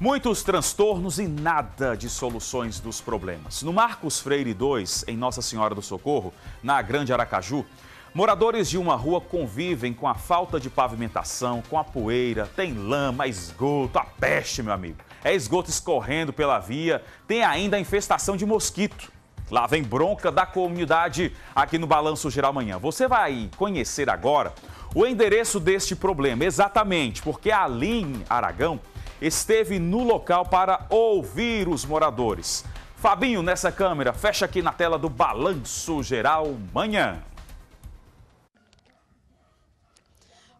Muitos transtornos e nada de soluções dos problemas. No Marcos Freire 2, em Nossa Senhora do Socorro, na Grande Aracaju, moradores de uma rua convivem com a falta de pavimentação, com a poeira, tem lama, esgoto, a peste, meu amigo. É esgoto escorrendo pela via, tem ainda a infestação de mosquito. Lá vem bronca da comunidade aqui no Balanço Geral Amanhã. Você vai conhecer agora o endereço deste problema, exatamente, porque a Aline Aragão esteve no local para ouvir os moradores. Fabinho, nessa câmera, fecha aqui na tela do Balanço Geral Manhã.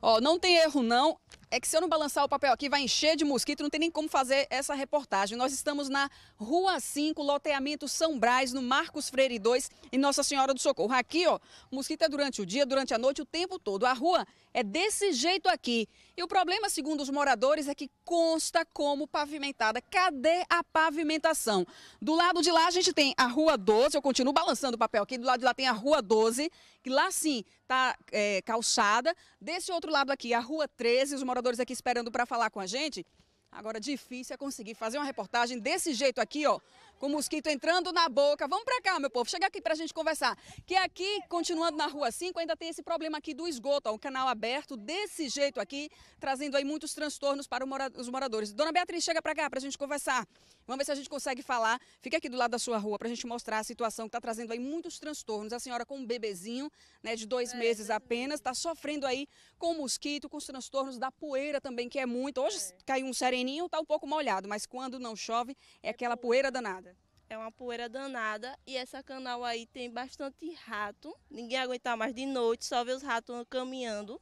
Ó, oh, não tem erro não, é que se eu não balançar o papel aqui, vai encher de mosquito, não tem nem como fazer essa reportagem. Nós estamos na Rua 5, loteamento São Brás, no Marcos Freire 2, em Nossa Senhora do Socorro. Aqui, ó, mosquito é durante o dia, durante a noite, o tempo todo. A rua é desse jeito aqui. E o problema, segundo os moradores, é que consta como pavimentada. Cadê a pavimentação? Do lado de lá a gente tem a Rua 12, eu continuo balançando o papel aqui, do lado de lá tem a Rua 12, que lá sim está é, calçada. Desse outro lado aqui, a Rua 13, os moradores aqui esperando para falar com a gente. Agora, difícil é conseguir fazer uma reportagem desse jeito aqui, ó com o mosquito entrando na boca. Vamos para cá, meu povo, chega aqui para a gente conversar. Que aqui, continuando na Rua 5, ainda tem esse problema aqui do esgoto, ó, um canal aberto desse jeito aqui, trazendo aí muitos transtornos para os moradores. Dona Beatriz, chega para cá para a gente conversar. Vamos ver se a gente consegue falar. Fica aqui do lado da sua rua para a gente mostrar a situação que está trazendo aí muitos transtornos. A senhora com um bebezinho, né, de dois é, meses apenas, está sofrendo aí com o mosquito, com os transtornos da poeira também, que é muito. Hoje é. caiu um sereninho, está um pouco molhado, mas quando não chove, é, é aquela poeira danada é uma poeira danada e essa canal aí tem bastante rato. Ninguém aguenta mais de noite, só vê os ratos caminhando.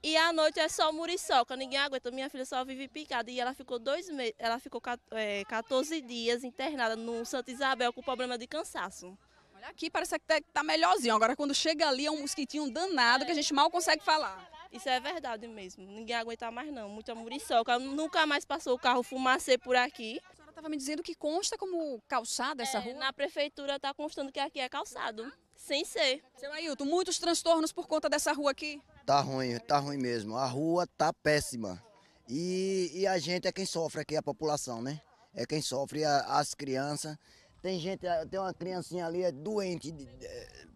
E à noite é só muriçoca, ninguém aguenta. Minha filha só vive picada e ela ficou dois meses, ela ficou é, 14 dias internada no Santa Isabel com problema de cansaço. Olha aqui, parece que tá melhorzinho. Agora quando chega ali é um mosquitinho danado que a gente mal consegue falar. Isso é verdade mesmo. Ninguém aguenta mais não. Muita muriçoca. Nunca mais passou o carro fumacê por aqui estava me dizendo que consta como calçada essa é, rua. Na prefeitura está constando que aqui é calçado, sem ser. Seu Ailton, muitos transtornos por conta dessa rua aqui? Tá ruim, tá ruim mesmo. A rua tá péssima. E, e a gente é quem sofre aqui, a população, né? É quem sofre, a, as crianças. Tem gente, tem uma criancinha ali é doente,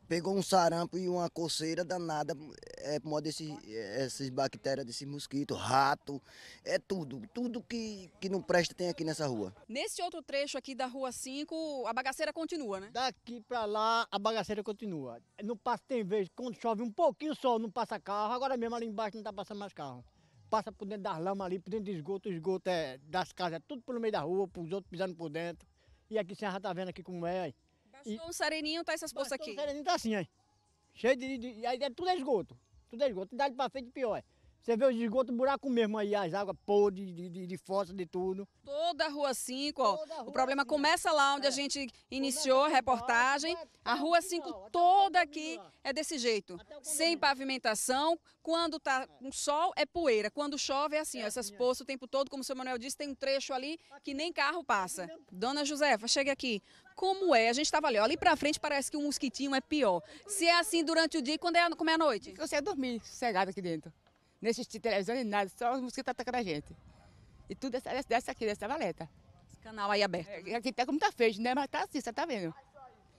pegou um sarampo e uma coceira danada, é por modo desse, essas bactérias desse mosquito, rato, é tudo, tudo que, que não presta tem aqui nessa rua. Nesse outro trecho aqui da rua 5, a bagaceira continua, né? Daqui para lá a bagaceira continua. Não passa, tem vez, quando chove um pouquinho só, não passa carro, agora mesmo ali embaixo não está passando mais carro. Passa por dentro das lamas ali, por dentro do esgoto, o esgoto é das casas, é tudo pelo meio da rua, os outros pisando por dentro. E aqui você já está vendo aqui como é. Bastou e, um sereninho, tá essas poças aqui. Um sereninho tá assim, aí. Cheio de, de, Aí é tudo é esgoto. Tudo é esgoto. Dá para frente pior. Você vê os esgotos, buraco mesmo aí, as águas podres, de, de, de fossa, de tudo. Toda a Rua 5, ó. Rua o problema 5. começa lá onde é. a gente iniciou a reportagem. A Rua 5 toda aqui é desse jeito. Sem pavimentação. Quando tá com sol, é poeira. Quando chove, é assim, ó, essas poças o tempo todo. Como o seu Manuel disse, tem um trecho ali que nem carro passa. Dona Josefa, chega aqui. Como é? A gente estava ali, ó, ali pra frente parece que o um mosquitinho é pior. Se é assim durante o dia, quando é, como é a noite? Você é dormir sossegado aqui dentro assistir televisão nem nada, só os mosquitos atacando a gente. E tudo dessa, dessa aqui, dessa valeta. Esse canal aí aberto. É, aqui tá como tá feio, né? Mas tá assim, você tá vendo.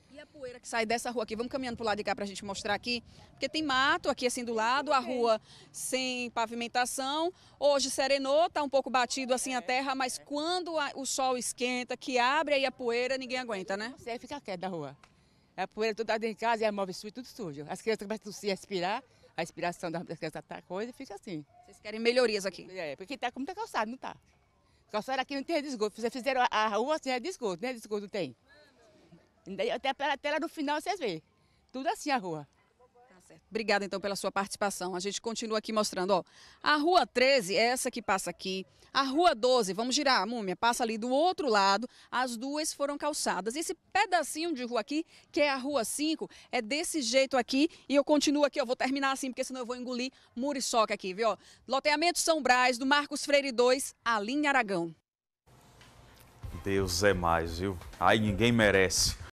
E a poeira que sai dessa rua aqui? Vamos caminhando pro lado de cá pra gente mostrar aqui. Porque tem mato aqui assim do lado, a rua sem pavimentação. Hoje serenou, tá um pouco batido assim a terra, mas quando o sol esquenta, que abre aí a poeira, ninguém aguenta, né? Você fica quieto da rua. A poeira toda dentro de casa e a móvel suja, tudo sujo. As crianças começam a a respirar a inspiração das crianças tá coisa e fica assim. Vocês querem melhorias aqui? É, porque tá como tá calçado, não tá. Calçado aqui não tem esgoto. Vocês fizeram a, rua assim, é de esgoto, né? De esgoto tem. Até, até lá no final vocês veem. Tudo assim a rua certo. Obrigada, então, pela sua participação. A gente continua aqui mostrando, ó. A Rua 13 é essa que passa aqui. A Rua 12, vamos girar, a múmia, passa ali do outro lado. As duas foram calçadas. Esse pedacinho de rua aqui, que é a Rua 5, é desse jeito aqui. E eu continuo aqui, eu vou terminar assim, porque senão eu vou engolir muriçoca aqui, viu? Loteamento São Brás, do Marcos Freire 2, Alinha Aragão. Deus é mais, viu? Aí ninguém merece.